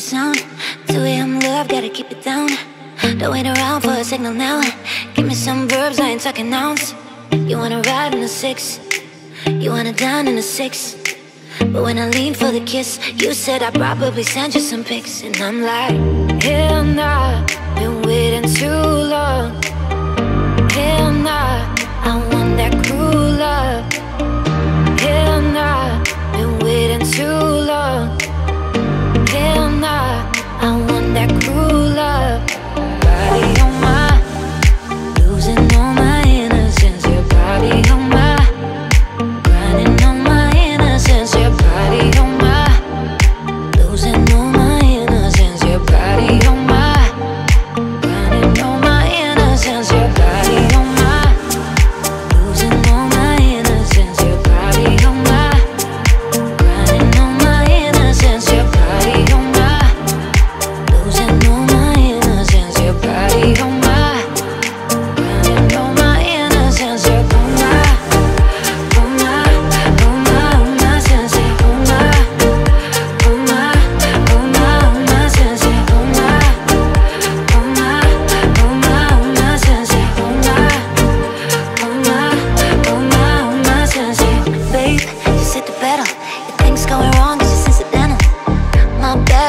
the sound 2 a.m. love, gotta keep it down. Don't wait around for a signal now. Give me some verbs, I ain't talking nouns. You wanna ride in a six. You wanna dine in a six. But when I lean for the kiss You said I'd probably send you some pics. And I'm like Hell nah,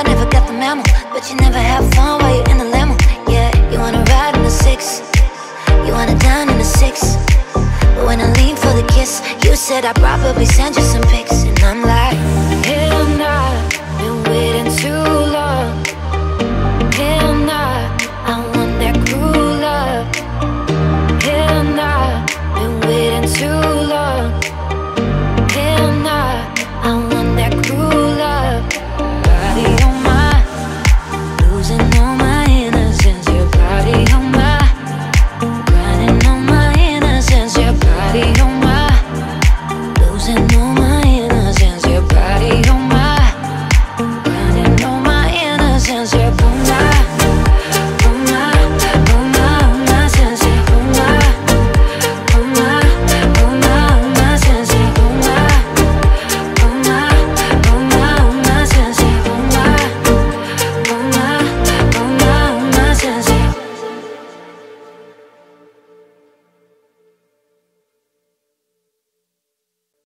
Never got the memo But you never have fun while you're in the limo. Yeah, you wanna ride in a six You wanna dine in a six. But when I lean for the kiss You said I'd probably send you some pics And I'm like and all my